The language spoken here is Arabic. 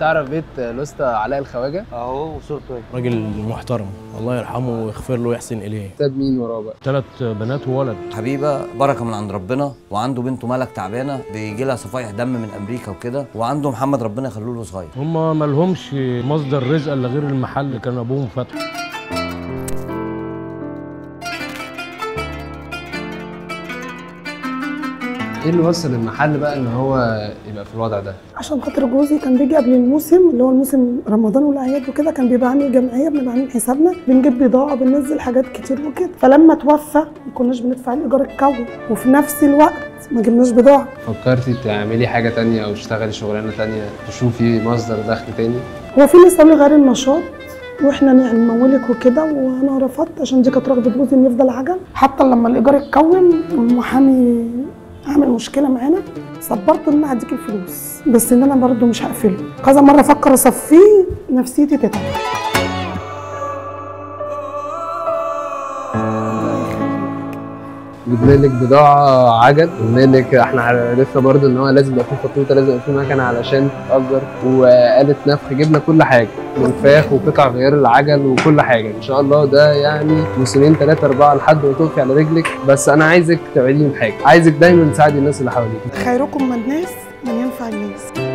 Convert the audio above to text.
تعرف بيت الاسطى علاء الخواجة؟ اهو صورته اهي. راجل محترم الله يرحمه ويغفر له ويحسن إليه. ساب مين وراه بقى؟ ثلاث بنات وولد. حبيبة بركة من عند ربنا وعنده بنته ملك تعبانة بيجي لها صفايح دم من أمريكا وكده وعنده محمد ربنا يخليه له صغير. هم ما لهمش مصدر رزق إلا غير المحل اللي كان أبوهم فاتحه. إيه اللي وصل المحل بقى إن هو يبقى في الوضع ده؟ عشان خاطر جوزي كان بيجي قبل الموسم اللي هو الموسم رمضان والأعياد وكده كان بيبقى عامل جمعية بنبقى عاملين حسابنا بنجيب بضاعه بننزل حاجات كتير وكده. فلما توفى ما كناش بندفع الإيجار الكوي وفي نفس الوقت ما جبناش بضاعة. فكرتي تعملي حاجة تانية أو تشتغلي شغلانة تانية تشوفي مصدر دخل تاني؟ هو في ناس قالوا غير النشاط وإحنا نمولك وكده وأنا رفضت عشان دي كانت رغبة جوزي ان يفضل عجل. حتى لما الإيجار اتكون والمحامي عمل مشكلة معانا. صبرت إن أنا هديك الفلوس بس إن أنا برضه مش هقفله. كذا مرة أفكر أصفيه نفسيتي تتعب. جبنا لك بضاعة عجل قلنا لك إحنا عرفنا برضو إن هو لازم يبقى فيه فطوطه لازم يبقى فيه مكنة علشان تأجر وآلة نفخ جبنا كل حاجة منفاخ وقطع غيار العجل وكل حاجة. إن شاء الله ده يعني موسمين ثلاثة أربعة لحد ما تقفي على رجلك. بس أنا عايزك تعملي بحاجه عايزك دايما تساعدي الناس اللي حواليك. خيركم من الناس من ينفع الناس.